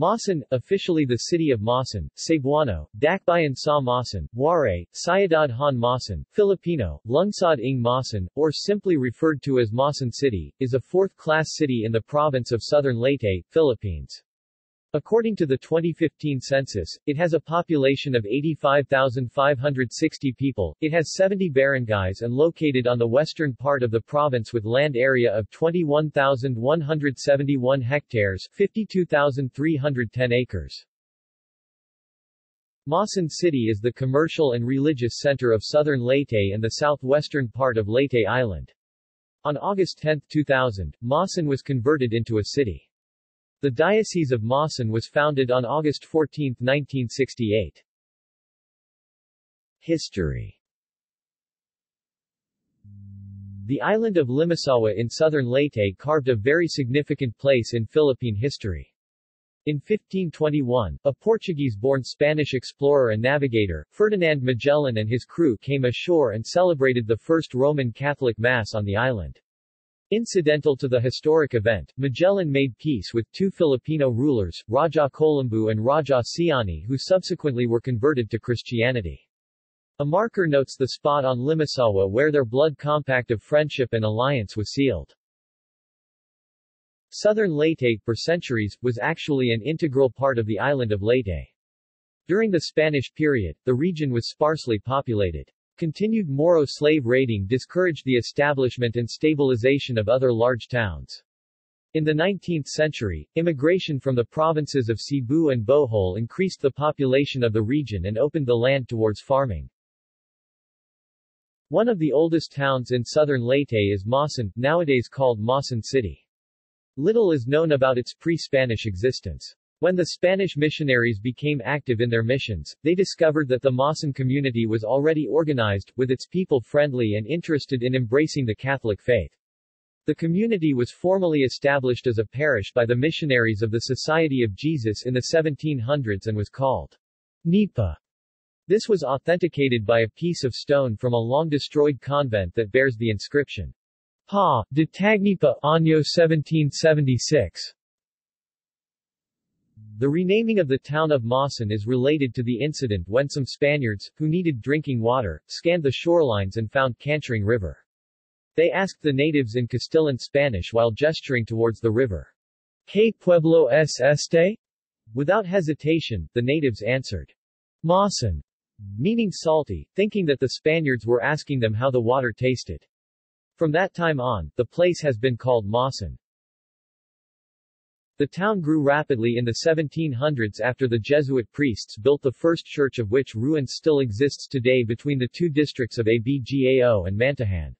Maasin, officially the city of Maasin, Cebuano, Dakbayan sa Maasin, Waray, Syudad Han Maasin, Filipino, Lungsod ng Maasin, or simply referred to as Maasin City, is a fourth-class city in the province of Southern Leyte, Philippines. According to the 2015 census, it has a population of 85,560 people, it has 70 barangays and located on the western part of the province with land area of 21,171 hectares 52,310 acres. Maasin City is the commercial and religious center of southern Leyte and the southwestern part of Leyte Island. On August 10, 2000, Maasin was converted into a city. The Diocese of Maasin was founded on August 14, 1968. History The island of Limasawa in southern Leyte carved a very significant place in Philippine history. In 1521, a Portuguese-born Spanish explorer and navigator, Ferdinand Magellan and his crew came ashore and celebrated the first Roman Catholic Mass on the island. Incidental to the historic event, Magellan made peace with two Filipino rulers, Raja Colombo and Raja Siani who subsequently were converted to Christianity. A marker notes the spot on Limasawa where their blood compact of friendship and alliance was sealed. Southern Leyte, for centuries, was actually an integral part of the island of Leyte. During the Spanish period, the region was sparsely populated. Continued Moro slave raiding discouraged the establishment and stabilization of other large towns. In the 19th century, immigration from the provinces of Cebu and Bohol increased the population of the region and opened the land towards farming. One of the oldest towns in southern Leyte is Maasin, nowadays called Maasin City. Little is known about its pre-Spanish existence. When the Spanish missionaries became active in their missions, they discovered that the Maasin community was already organized, with its people friendly and interested in embracing the Catholic faith. The community was formally established as a parish by the missionaries of the Society of Jesus in the 1700s and was called Nipa. This was authenticated by a piece of stone from a long-destroyed convent that bears the inscription Pa, de Tagnipa, Año 1776. The renaming of the town of Maasin is related to the incident when some Spaniards, who needed drinking water, scanned the shorelines and found Cantaring River. They asked the natives in Castilian Spanish while gesturing towards the river. ¿Qué pueblo es este? Without hesitation, the natives answered, Maasin, meaning salty, thinking that the Spaniards were asking them how the water tasted. From that time on, the place has been called Maasin. The town grew rapidly in the 1700s after the Jesuit priests built the first church of which ruins still exists today between the two districts of Abgao and Mantahan.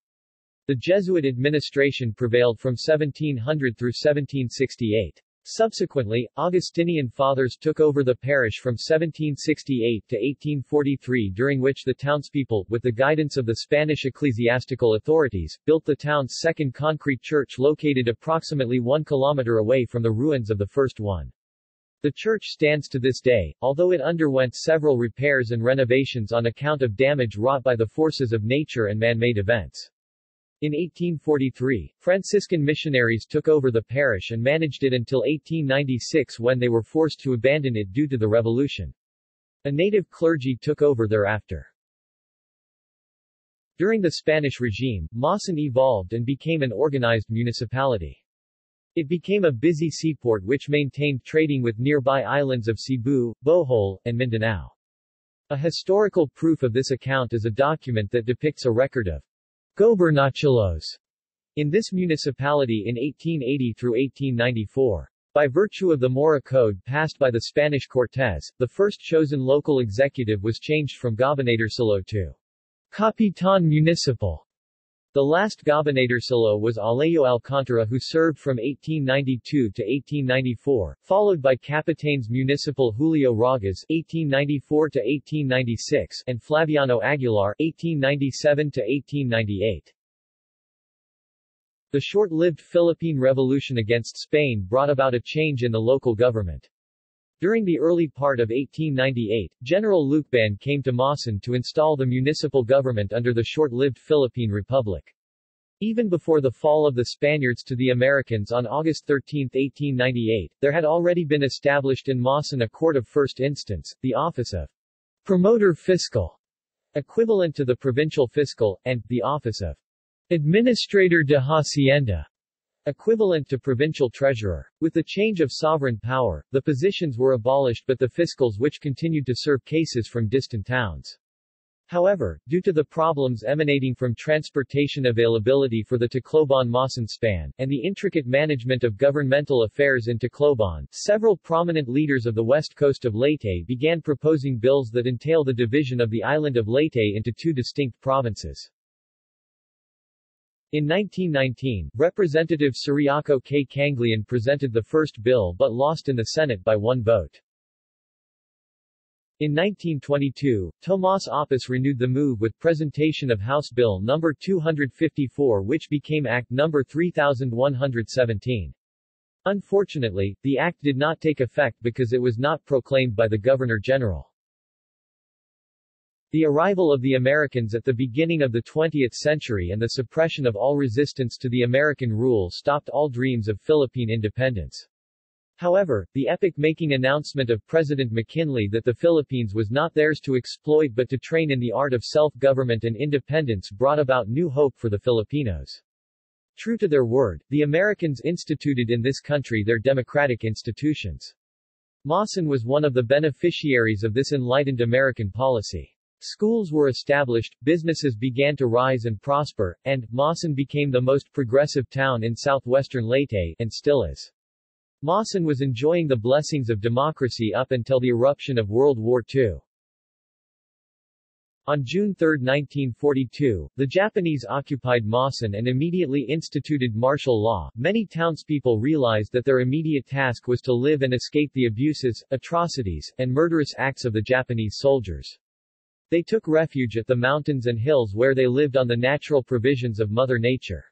The Jesuit administration prevailed from 1700 through 1768. Subsequently, Augustinian fathers took over the parish from 1768 to 1843 during which the townspeople, with the guidance of the Spanish ecclesiastical authorities, built the town's second concrete church located approximately one kilometer away from the ruins of the first one. The church stands to this day, although it underwent several repairs and renovations on account of damage wrought by the forces of nature and man-made events. In 1843, Franciscan missionaries took over the parish and managed it until 1896 when they were forced to abandon it due to the revolution. A native clergy took over thereafter. During the Spanish regime, Maasin evolved and became an organized municipality. It became a busy seaport which maintained trading with nearby islands of Cebu, Bohol, and Mindanao. A historical proof of this account is a document that depicts a record of Gobernadorcillos in this municipality in 1880 through 1894. By virtue of the Maura Code passed by the Spanish Cortes, the first chosen local executive was changed from Gobernadorcillo to Capitan Municipal. The last gobernadorcillo was Alejo Alcantara who served from 1892 to 1894, followed by Capitanes Municipal Julio Ragas 1894 to 1896 and Flaviano Aguilar 1897 to 1898. The short-lived Philippine Revolution against Spain brought about a change in the local government. During the early part of 1898, General Lucban came to Maasin to install the municipal government under the short-lived Philippine Republic. Even before the fall of the Spaniards to the Americans on August 13, 1898, there had already been established in Maasin a court of first instance, the office of promoter fiscal, equivalent to the provincial fiscal, and the office of administrator de hacienda, equivalent to provincial treasurer. With the change of sovereign power, the positions were abolished but the fiscals which continued to serve cases from distant towns. However, due to the problems emanating from transportation availability for the Tacloban-Maasin span, and the intricate management of governmental affairs in Tacloban, several prominent leaders of the west coast of Leyte began proposing bills that entail the division of the island of Leyte into two distinct provinces. In 1919, Representative Ciriaco K. Kangleon presented the first bill but lost in the Senate by one vote. In 1922, Tomas Oppus renewed the move with presentation of House Bill No. 254 which became Act No. 3117. Unfortunately, the act did not take effect because it was not proclaimed by the Governor-General. The arrival of the Americans at the beginning of the 20th century and the suppression of all resistance to the American rule stopped all dreams of Philippine independence. However, the epoch-making announcement of President McKinley that the Philippines was not theirs to exploit but to train in the art of self-government and independence brought about new hope for the Filipinos. True to their word, the Americans instituted in this country their democratic institutions. Maasin was one of the beneficiaries of this enlightened American policy. Schools were established, businesses began to rise and prosper, and Maasin became the most progressive town in southwestern Leyte, and still is. Maasin was enjoying the blessings of democracy up until the eruption of World War II. On June 3, 1942, the Japanese occupied Maasin and immediately instituted martial law. Many townspeople realized that their immediate task was to live and escape the abuses, atrocities, and murderous acts of the Japanese soldiers. They took refuge at the mountains and hills where they lived on the natural provisions of Mother Nature.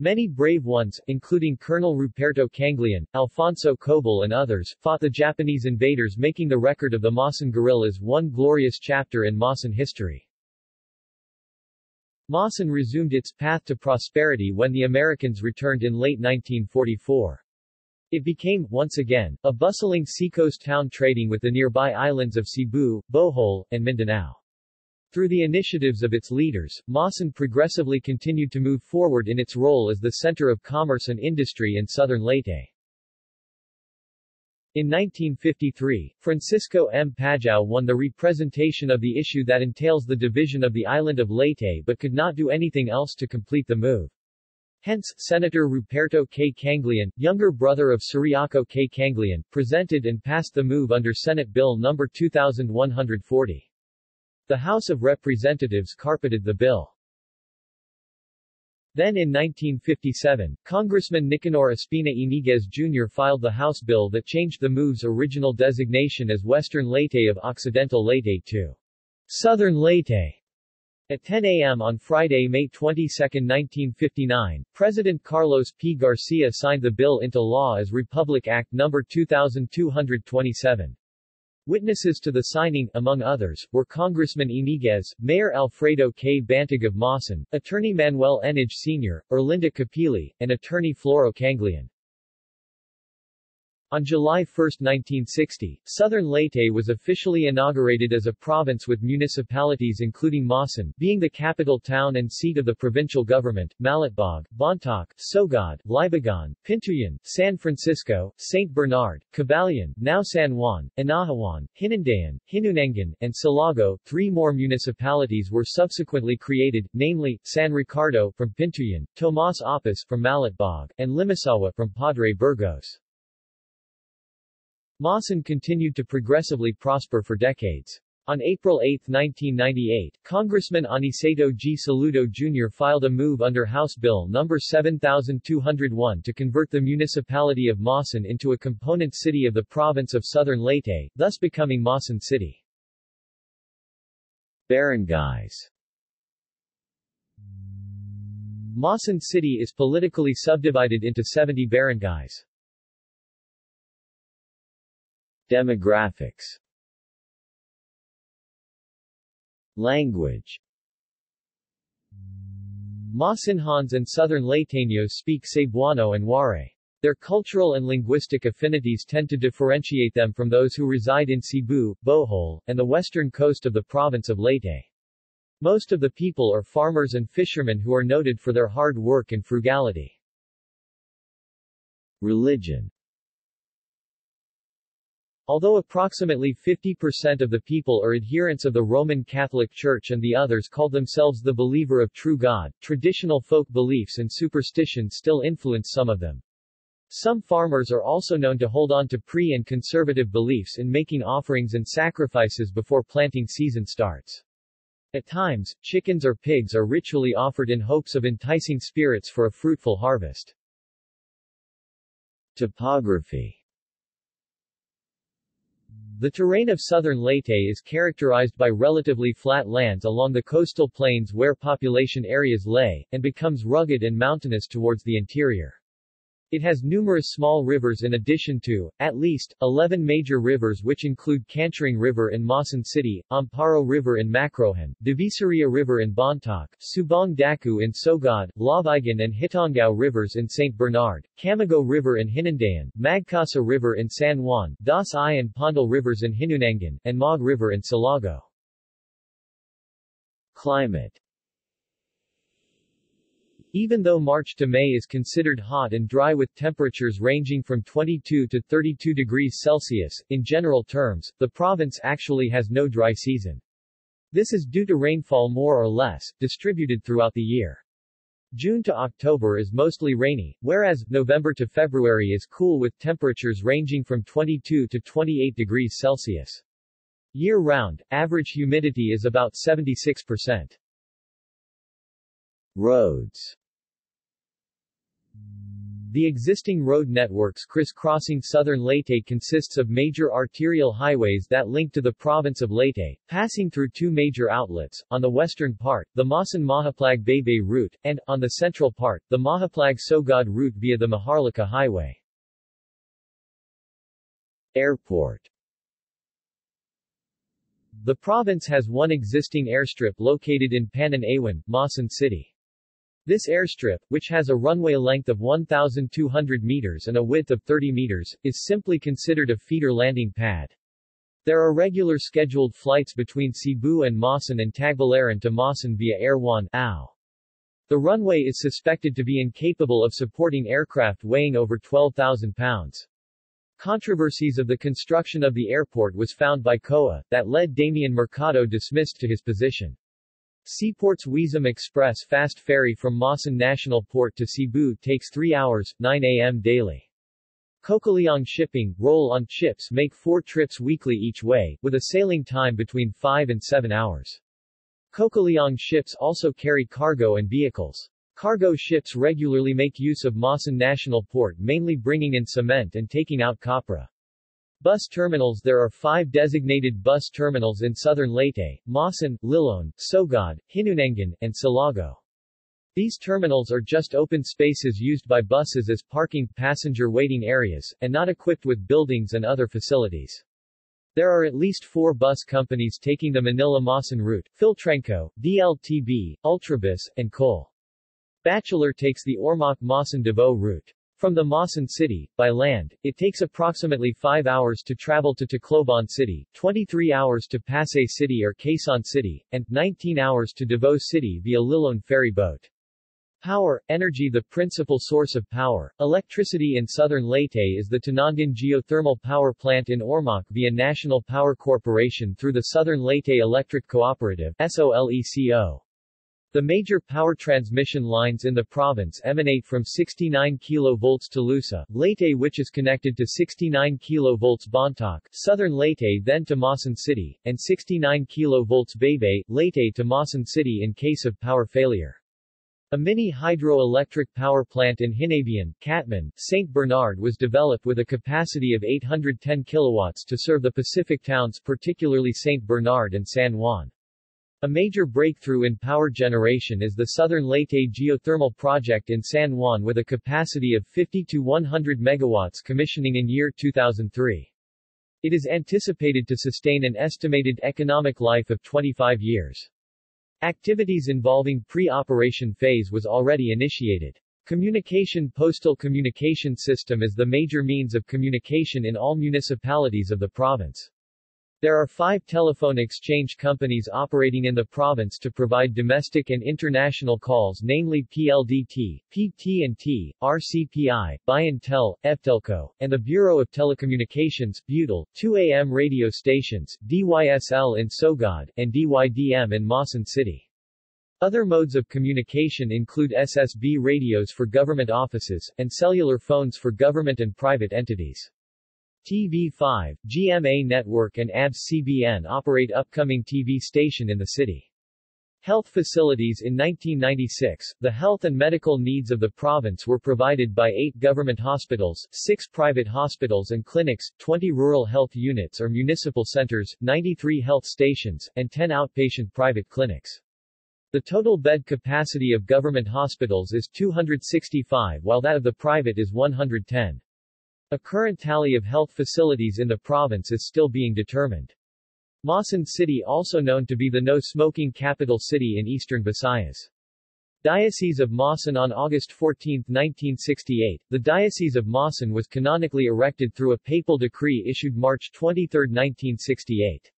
Many brave ones, including Colonel Ruperto Kangleon, Alfonso Cobel and others, fought the Japanese invaders making the record of the Maasin guerrillas one glorious chapter in Maasin history. Maasin resumed its path to prosperity when the Americans returned in late 1944. It became, once again, a bustling seacoast town trading with the nearby islands of Cebu, Bohol, and Mindanao. Through the initiatives of its leaders, Maasin progressively continued to move forward in its role as the center of commerce and industry in southern Leyte. In 1953, Francisco M. Pajao won the representation of the issue that entails the division of the island of Leyte but could not do anything else to complete the move. Hence, Senator Ruperto K. Kangleon, younger brother of Ciriaco K. Kangleon, presented and passed the move under Senate Bill No. 2140. The House of Representatives carpeted the bill. Then in 1957, Congressman Nicanor Espina Yñiguez Jr. filed the House bill that changed the move's original designation as Western Leyte of Occidental Leyte to Southern Leyte. At 10 a.m. on Friday, May 22, 1959, President Carlos P. Garcia signed the bill into law as Republic Act No. 2227. Witnesses to the signing, among others, were Congressman Yñiguez, Mayor Alfredo K. Bantig of Maasin, Attorney Manuel Enage Sr., Erlinda Capili, and Attorney Floro Kangleon. On July 1, 1960, Southern Leyte was officially inaugurated as a province with municipalities including Maasin, being the capital town and seat of the provincial government, Malitbog, Bontoc, Sogod, Libagon, Pintuyan, San Francisco, St. Bernard, Cabalian, now San Juan, Anahawan, Hinundayan, Hinunangan, and Silago. Three more municipalities were subsequently created, namely, San Ricardo from Pintuyan, Tomas Oppus from Malitbog, and Limasawa from Padre Burgos. Maasin continued to progressively prosper for decades. On April 8, 1998, Congressman Aniceto G. Saludo Jr. filed a move under House Bill No. 7201 to convert the municipality of Maasin into a component city of the province of Southern Leyte, thus becoming Maasin City. Barangays Maasin City is politically subdivided into 70 barangays. Demographics Language Masinhans and southern Leyteños speak Cebuano and Waray. Their cultural and linguistic affinities tend to differentiate them from those who reside in Cebu, Bohol, and the western coast of the province of Leyte. Most of the people are farmers and fishermen who are noted for their hard work and frugality. Religion Although approximately 50% of the people are adherents of the Roman Catholic Church and the others call themselves the believer of true God, traditional folk beliefs and superstition still influence some of them. Some farmers are also known to hold on to pre- and conservative beliefs in making offerings and sacrifices before planting season starts. At times, chickens or pigs are ritually offered in hopes of enticing spirits for a fruitful harvest. Topography the terrain of southern Leyte is characterized by relatively flat lands along the coastal plains where population areas lay, and becomes rugged and mountainous towards the interior. It has numerous small rivers in addition to, at least, 11 major rivers which include Cancharing River in Maasin City, Amparo River in Macrohon, Divisoria River in Bontoc, Subong Daku in Sogod, Lavigan and Hitongao Rivers in St. Bernard, Camago River in Hinundayan, Magkasa River in San Juan, Das I and Pondal Rivers in Hinunangan, and Mog River in Silago. Climate even though March to May is considered hot and dry with temperatures ranging from 22 to 32 degrees Celsius, in general terms, the province actually has no dry season. This is due to rainfall more or less, distributed throughout the year. June to October is mostly rainy, whereas, November to February is cool with temperatures ranging from 22 to 28 degrees Celsius. Year-round, average humidity is about 76%. Roads The existing road networks crisscrossing southern Leyte consists of major arterial highways that link to the province of Leyte, passing through two major outlets, on the western part, the Maasin Mahaplag Baybay route, and, on the central part, the Mahaplag Sogod route via the Maharlika Highway. Airport The province has one existing airstrip located in Panan Awan, Maasin City. This airstrip, which has a runway length of 1,200 meters and a width of 30 meters, is simply considered a feeder landing pad. There are regular scheduled flights between Cebu and Maasin and Tagbilaran to Maasin via Air 1 AO. The runway is suspected to be incapable of supporting aircraft weighing over 12,000 pounds. Controversies of the construction of the airport was found by COA, that led Damian Mercado dismissed to his position. Seaport's Weesam Express fast ferry from Maasin National Port to Cebu takes 3 hours, 9 a.m. daily. Cocaliong Shipping, roll-on ships make four trips weekly each way, with a sailing time between 5 and 7 hours. Cocaliong ships also carry cargo and vehicles. Cargo ships regularly make use of Maasin National Port mainly bringing in cement and taking out copra. Bus terminals There are five designated bus terminals in southern Leyte, Maasin, Liloan, Sogod, Hinunangan, and Silago. These terminals are just open spaces used by buses as parking, passenger waiting areas, and not equipped with buildings and other facilities. There are at least four bus companies taking the Manila-Maasin route, Philtranco, DLTB, Ultrabus, and Cole. Bachelor takes the Ormoc-Maasin-Davao route. From the Maasin city, by land, it takes approximately 5 hours to travel to Tacloban City, 23 hours to Pasay City or Quezon City, and 19 hours to Davao City via Liloan ferry boat. Power, energy The principal source of power, electricity in southern Leyte is the Tongonan Geothermal Power Plant in Ormoc via National Power Corporation through the Southern Leyte Electric Cooperative SOLECO. The major power transmission lines in the province emanate from 69 kV Tolosa, Leyte which is connected to 69 kV Bontoc, southern Leyte then to Maasin City, and 69 kV Baybay, Leyte to Maasin City in case of power failure. A mini hydroelectric power plant in Hinabian, Catman, St. Bernard was developed with a capacity of 810 kilowatts to serve the Pacific towns particularly St. Bernard and San Juan. A major breakthrough in power generation is the Southern Leyte Geothermal Project in San Juan with a capacity of 50 to 100 megawatts commissioning in year 2003. It is anticipated to sustain an estimated economic life of 25 years. Activities involving pre-operation phase was already initiated. Communication Postal communication system is the major means of communication in all municipalities of the province. There are five telephone exchange companies operating in the province to provide domestic and international calls namely PLDT, PT&T, RCPI, Bayantel, FTelco, and the Bureau of Telecommunications, Butel, 2AM radio stations, DYSL in Sogod, and DYDM in Maasin City. Other modes of communication include SSB radios for government offices, and cellular phones for government and private entities. TV5, GMA Network and ABS-CBN operate upcoming TV station in the city. Health facilities In 1996, the health and medical needs of the province were provided by eight government hospitals, six private hospitals and clinics, 20 rural health units or municipal centers, 93 health stations, and 10 outpatient private clinics. The total bed capacity of government hospitals is 265 while that of the private is 110. A current tally of health facilities in the province is still being determined. Maasin City also known to be the no-smoking capital city in eastern Visayas. Diocese of Maasin On August 14, 1968, the Diocese of Maasin was canonically erected through a papal decree issued March 23, 1968.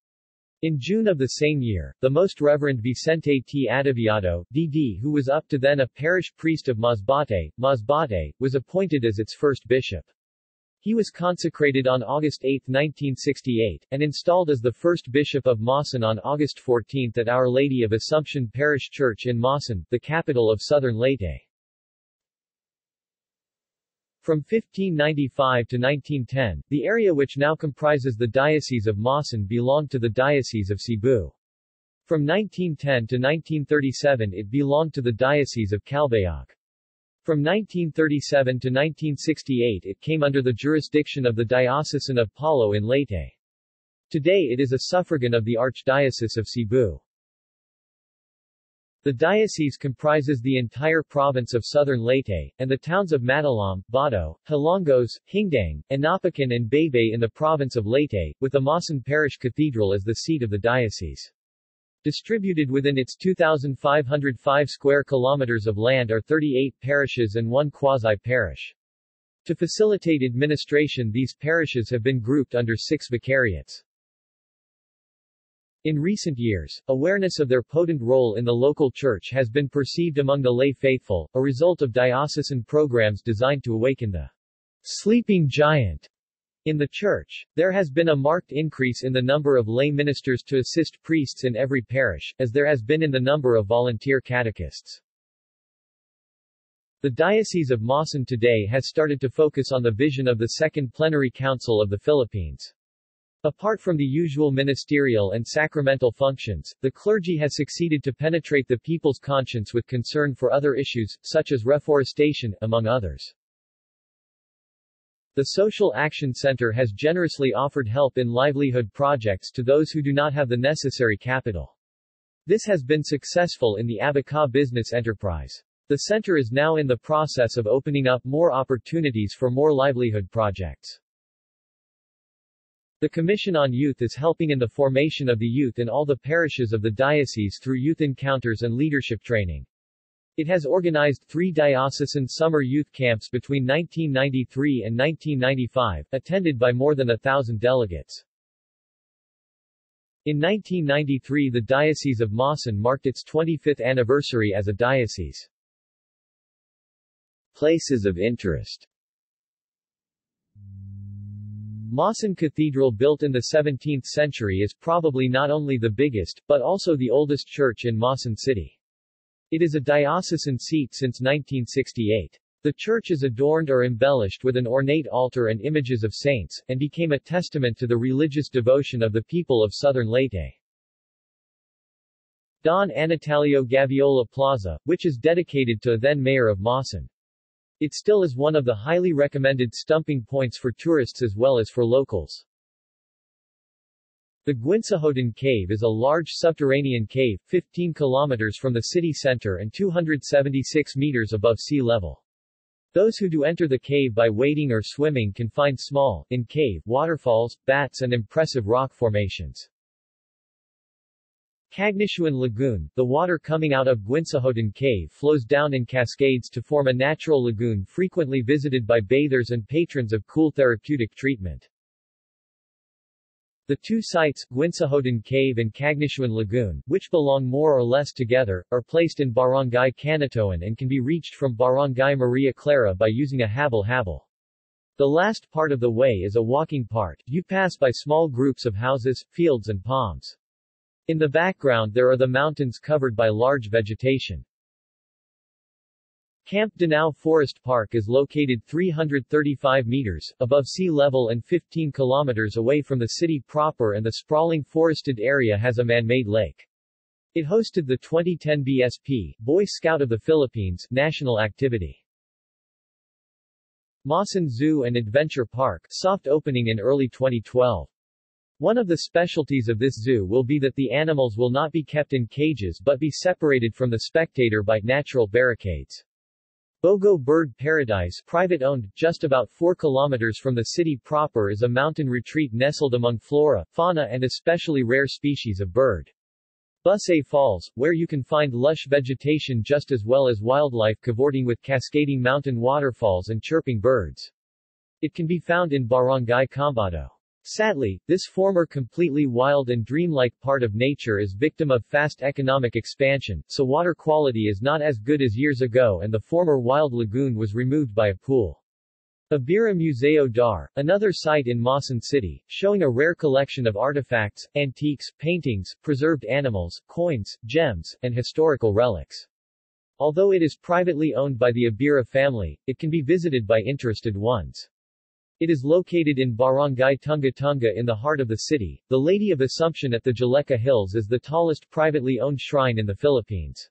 In June of the same year, the Most Reverend Vicente T. Ataviado, D.D. who was up to then a parish priest of Masbate, Masbate, was appointed as its first bishop. He was consecrated on August 8, 1968, and installed as the first bishop of Maasin on August 14 at Our Lady of Assumption Parish Church in Maasin, the capital of southern Leyte. From 1595 to 1910, the area which now comprises the Diocese of Maasin belonged to the Diocese of Cebu. From 1910 to 1937 it belonged to the Diocese of Calbayog. From 1937 to 1968 it came under the jurisdiction of the Diocesan of Palo in Leyte. Today it is a suffragan of the Archdiocese of Cebu. The diocese comprises the entire province of southern Leyte, and the towns of Matalom, Bato, Hilongos, Hindang, Inopacan and Baybay in the province of Leyte, with the Maasin Parish Cathedral as the seat of the diocese. Distributed within its 2,505 square kilometers of land are 38 parishes and one quasi-parish. To facilitate administration these parishes have been grouped under six vicariates. In recent years, awareness of their potent role in the local church has been perceived among the lay faithful, a result of diocesan programs designed to awaken the sleeping giant in the Church, there has been a marked increase in the number of lay ministers to assist priests in every parish, as there has been in the number of volunteer catechists. The Diocese of Maasin today has started to focus on the vision of the Second Plenary Council of the Philippines. Apart from the usual ministerial and sacramental functions, the clergy has succeeded to penetrate the people's conscience with concern for other issues, such as reforestation, among others. The Social Action Center has generously offered help in livelihood projects to those who do not have the necessary capital. This has been successful in the Abaca business enterprise. The center is now in the process of opening up more opportunities for more livelihood projects. The Commission on Youth is helping in the formation of the youth in all the parishes of the diocese through youth encounters and leadership training. It has organized three diocesan summer youth camps between 1993 and 1995, attended by more than a thousand delegates. In 1993 the Diocese of Maasin marked its 25th anniversary as a diocese. Places of interest Maasin Cathedral built in the 17th century is probably not only the biggest, but also the oldest church in Maasin City. It is a diocesan seat since 1968. The church is adorned or embellished with an ornate altar and images of saints, and became a testament to the religious devotion of the people of southern Leyte. Don Anatalio Gaviola Plaza, which is dedicated to then mayor of Maasin. It still is one of the highly recommended stumping points for tourists as well as for locals. The Guinsahotan Cave is a large subterranean cave, 15 kilometers from the city center and 276 meters above sea level. Those who do enter the cave by wading or swimming can find small, in-cave, waterfalls, bats and impressive rock formations. Cagnishuan Lagoon, the water coming out of Guinsahotan Cave flows down in cascades to form a natural lagoon frequently visited by bathers and patrons of cool therapeutic treatment. The two sites, Guinsahotan Cave and Cagnishuan Lagoon, which belong more or less together, are placed in Barangay Canatoan and can be reached from Barangay Maria Clara by using a habal-habal. The last part of the way is a walking part, you pass by small groups of houses, fields and palms. In the background there are the mountains covered by large vegetation. Camp Danao Forest Park is located 335 meters above sea level and 15 kilometers away from the city proper and the sprawling forested area has a man-made lake. It hosted the 2010 BSP, Boy Scout of the Philippines, national activity. Maasin Zoo and Adventure Park, soft opening in early 2012. One of the specialties of this zoo will be that the animals will not be kept in cages but be separated from the spectator by natural barricades. Bogo Bird Paradise private-owned, just about 4 kilometers from the city proper is a mountain retreat nestled among flora, fauna and especially rare species of bird. Busay Falls, where you can find lush vegetation just as well as wildlife cavorting with cascading mountain waterfalls and chirping birds. It can be found in Barangay Combado. Sadly, this former completely wild and dreamlike part of nature is victim of fast economic expansion, so water quality is not as good as years ago and the former wild lagoon was removed by a pool. Abira Museo Dar, another site in Maasin City, showing a rare collection of artifacts, antiques, paintings, preserved animals, coins, gems, and historical relics. Although it is privately owned by the Abira family, it can be visited by interested ones. It is located in Barangay Tunga Tunga in the heart of the city. The Lady of Assumption at the Jaleka Hills is the tallest privately owned shrine in the Philippines.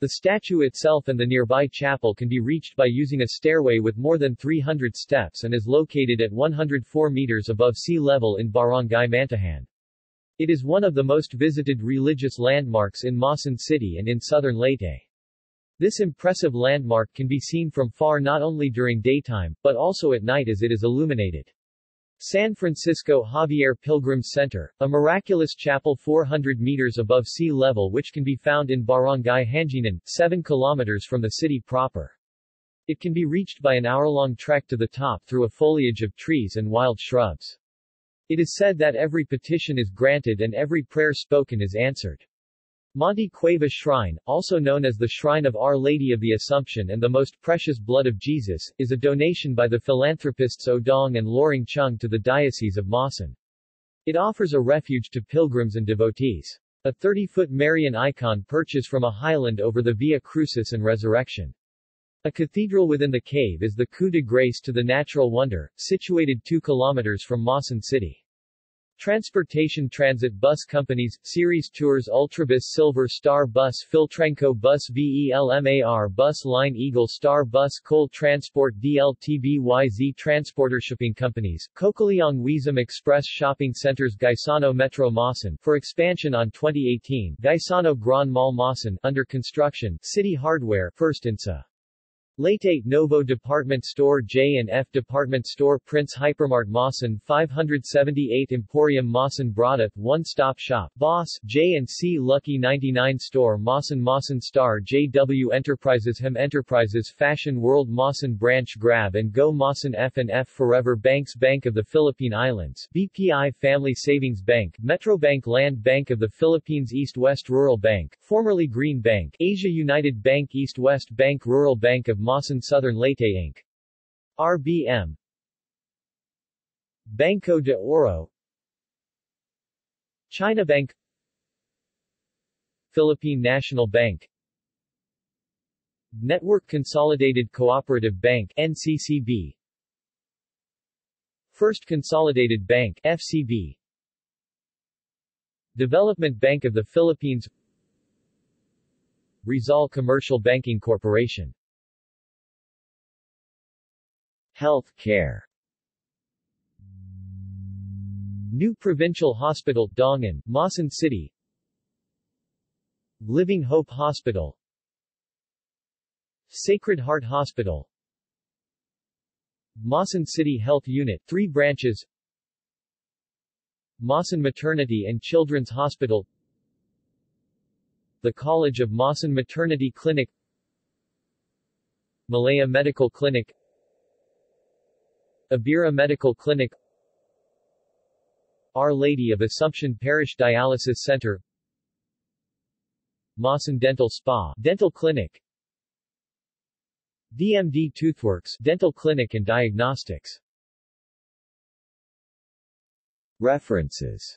The statue itself and the nearby chapel can be reached by using a stairway with more than 300 steps and is located at 104 meters above sea level in Barangay Mantahan. It is one of the most visited religious landmarks in Maasin City and in southern Leyte. This impressive landmark can be seen from far not only during daytime, but also at night as it is illuminated. San Francisco Javier Pilgrim Center, a miraculous chapel 400 meters above sea level which can be found in Barangay Hanginan, 7 kilometers from the city proper. It can be reached by an hour-long trek to the top through a foliage of trees and wild shrubs. It is said that every petition is granted and every prayer spoken is answered. Monte Cueva Shrine, also known as the Shrine of Our Lady of the Assumption and the Most Precious Blood of Jesus, is a donation by the philanthropists oh Odong and Loring Chung to the Diocese of Maasin. It offers a refuge to pilgrims and devotees. A 30-foot Marian icon perches from a highland over the Via Crucis and Resurrection. A cathedral within the cave is the Coup de Grace to the Natural Wonder, situated 2 kilometers from Maasin City. Transportation Transit Bus Companies, Series Tours Ultrabus Silver Star Bus Philtranco Bus VELMAR Bus Line Eagle Star Bus Coal Transport DLTBYZ Transporter Shipping Companies, Cocaliong Weesam Express Shopping Centers Gaisano Metro Maasin for expansion on 2018 Gaisano Grand Mall Maasin under construction City Hardware First INSA Leyte Novo Department Store J&F Department Store Prince Hypermart Maasin 578 Emporium Maasin Broadeth One Stop Shop Boss J&C Lucky 99 Store Maasin Maasin Star JW Enterprises Hem Enterprises Fashion World Maasin Branch Grab and Go Maasin F&F Forever Banks Bank of the Philippine Islands BPI Family Savings Bank Metrobank Land Bank of the Philippines East West Rural Bank formerly Green Bank Asia United Bank East West Bank Rural Bank of Maasin Southern Leyte Inc. RBM Banco de Oro. China Bank. Philippine National Bank. Network Consolidated Cooperative Bank NCCB First Consolidated Bank FCB Development Bank of the Philippines. Rizal Commercial Banking Corporation Health care. New Provincial Hospital, Dongan, Maasin City. Living Hope Hospital. Sacred Heart Hospital. Maasin City Health Unit, 3 branches. Maasin Maternity and Children's Hospital. The College of Maasin Maternity Clinic. Malaya Medical Clinic Abira Medical Clinic Our Lady of Assumption Parish Dialysis Center Maasin Dental Spa Dental Clinic DMD Toothworks Dental Clinic and Diagnostics. References.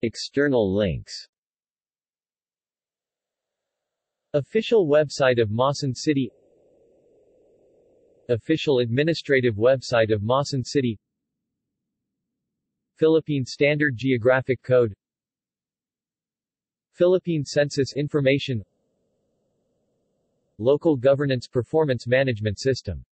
External links. Official website of Maasin City Official administrative website of Maasin City. Philippine Standard Geographic Code. Philippine Census Information. Local Governance Performance Management System